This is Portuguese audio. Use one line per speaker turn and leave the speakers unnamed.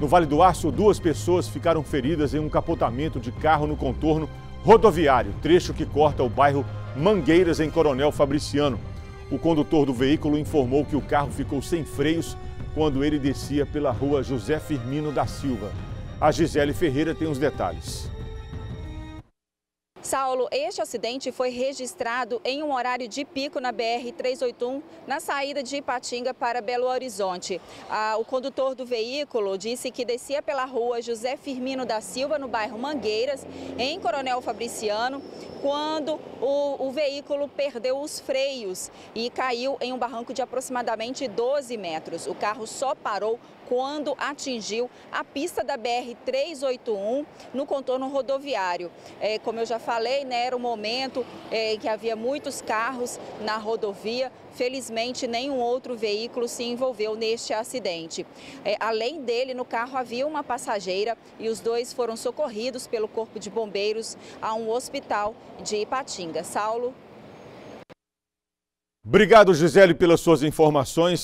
No Vale do Aço, duas pessoas ficaram feridas em um capotamento de carro no contorno rodoviário, trecho que corta o bairro Mangueiras, em Coronel Fabriciano. O condutor do veículo informou que o carro ficou sem freios quando ele descia pela rua José Firmino da Silva. A Gisele Ferreira tem os detalhes.
Saulo, este acidente foi registrado em um horário de pico na BR-381, na saída de Ipatinga para Belo Horizonte. Ah, o condutor do veículo disse que descia pela rua José Firmino da Silva, no bairro Mangueiras, em Coronel Fabriciano, quando o, o veículo perdeu os freios e caiu em um barranco de aproximadamente 12 metros. O carro só parou quando atingiu a pista da BR-381 no contorno rodoviário. É, como eu já falei, né, era um momento é, que havia muitos carros na rodovia. Felizmente, nenhum outro veículo se envolveu neste acidente. É, além dele, no carro havia uma passageira e os dois foram socorridos pelo Corpo de Bombeiros a um hospital de Ipatinga. Saulo.
Obrigado, Gisele, pelas suas informações.